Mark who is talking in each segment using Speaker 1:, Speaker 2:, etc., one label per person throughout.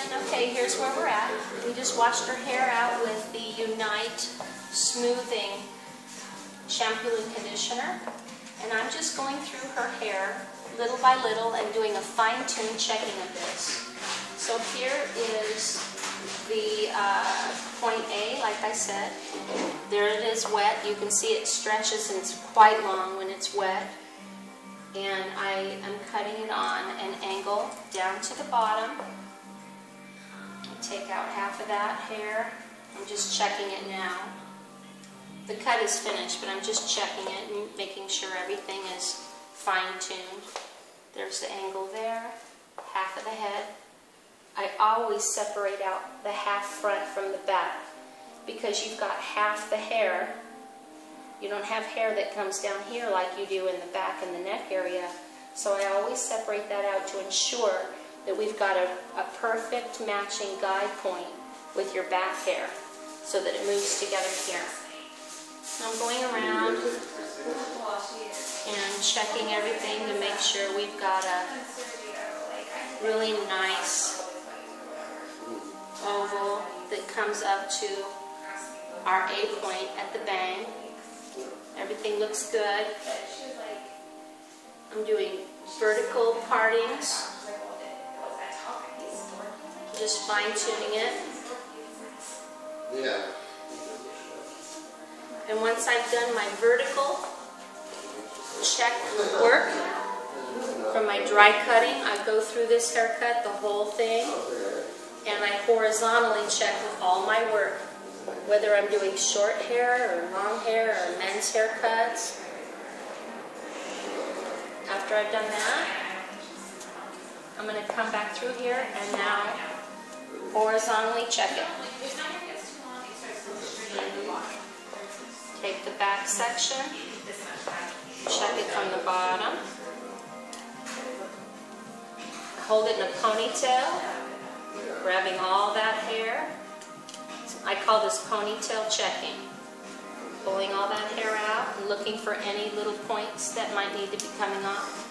Speaker 1: Okay, here's where we're at. We just washed her hair out with the Unite Smoothing Shampoo and Conditioner. And I'm just going through her hair little by little and doing a fine-tuned checking of this. So here is the uh, point A, like I said. There it is wet. You can see it stretches and it's quite long when it's wet. And I am cutting it on an angle down to the bottom. Take out half of that hair. I'm just checking it now. The cut is finished, but I'm just checking it and making sure everything is fine-tuned. There's the angle there, half of the head. I always separate out the half front from the back because you've got half the hair. You don't have hair that comes down here like you do in the back and the neck area. So I always separate that out to ensure that we've got a, a perfect matching guide point with your back hair so that it moves together here. I'm going around and checking everything to make sure we've got a really nice oval that comes up to our A point at the bang. Everything looks good. I'm doing vertical partings, just fine tuning it.
Speaker 2: Yeah.
Speaker 1: And once I've done my vertical check work from my dry cutting, I go through this haircut, the whole thing, and I horizontally check all my work, whether I'm doing short hair or long hair or men's haircuts. After I've done that, I'm going to come back through here and now horizontally check it. Take the back section, check it from the bottom, hold it in a ponytail, grabbing all that hair. I call this ponytail checking. Pulling all that hair out looking for any little points that might need to be coming off.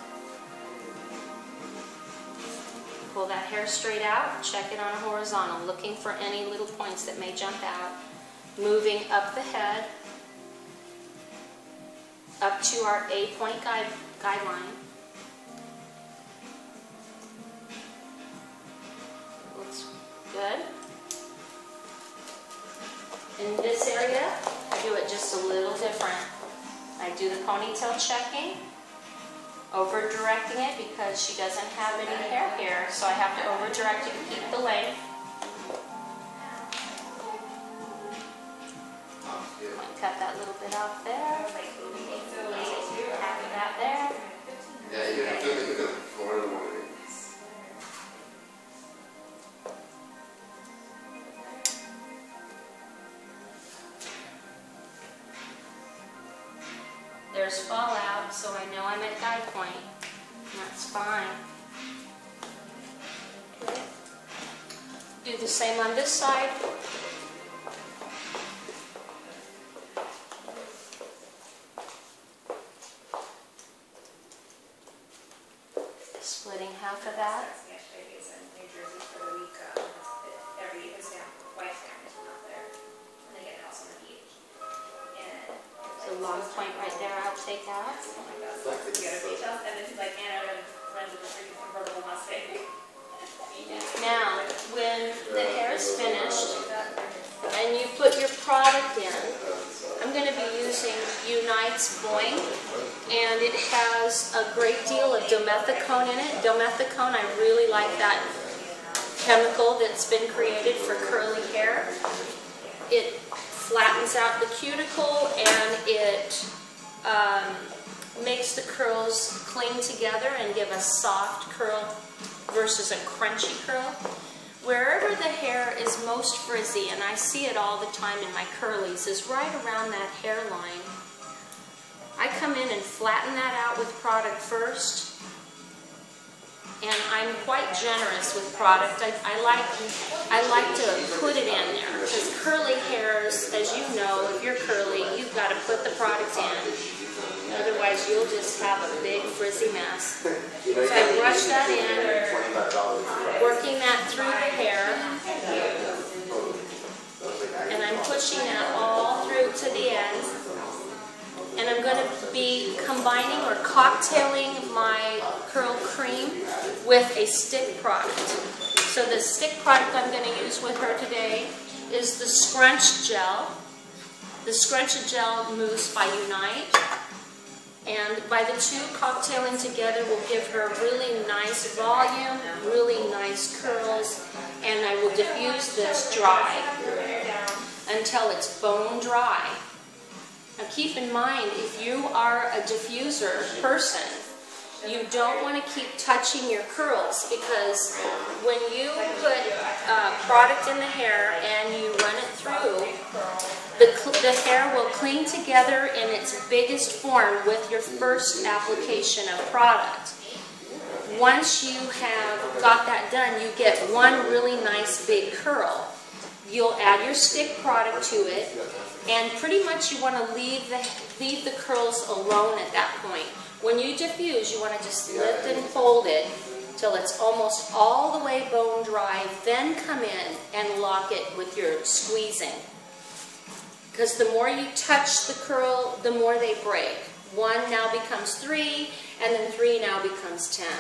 Speaker 1: Pull that hair straight out, check it on a horizontal, looking for any little points that may jump out. Moving up the head, up to our A point guide, guideline. Looks good. In this area, I do it just a little different. I do the ponytail checking, over directing it because she doesn't have any hair here, so I have to over direct it to keep the length. Cut that little bit off there. Of that there.
Speaker 2: Yeah, you have to it four in
Speaker 1: There's fallout, so I know I'm at guide point. That's fine. Do the same on this side. Splitting half of that.
Speaker 3: He was
Speaker 1: long point right there I'll take out. Now, when the hair is finished and you put your product in, I'm going to be using Unite's Boing, and it has a great deal of dimethicone in it. Dimethicone, I really like that chemical that's been created for curly hair. It flattens out the cuticle it um, makes the curls cling together and give a soft curl versus a crunchy curl. Wherever the hair is most frizzy, and I see it all the time in my curlies, is right around that hairline. I come in and flatten that out with product first, and I'm quite generous with product. I, I, like I like to put it in there because curly hairs, as you know, if you're curly, you've got to put the product in. Otherwise, you'll just have a big frizzy mess. So I brush that in, working that through the hair, and I'm pushing that all through to the ends. And I'm going to be combining or cocktailing my curl cream with a stick product. So the stick product I'm going to use with her today is the Scrunch Gel. The Scrunch Gel Mousse by Unite. And by the two cocktailing together will give her really nice volume, really nice curls, and I will diffuse this dry until it's bone dry. Now keep in mind, if you are a diffuser person, you don't want to keep touching your curls because when you put uh, product in the hair and you run it through, the, the hair will cling together in its biggest form with your first application of product. Once you have got that done, you get one really nice big curl. You'll add your stick product to it, and pretty much you want to leave the, leave the curls alone at that point. When you diffuse, you want to just lift and fold it till it's almost all the way bone dry, then come in and lock it with your squeezing. Because the more you touch the curl, the more they break. One now becomes three, and then three now becomes ten.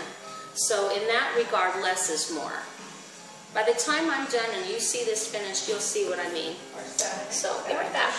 Speaker 1: So in that regard, less is more. By the time I'm done and you see this finished, you'll see what I mean. So, be right back.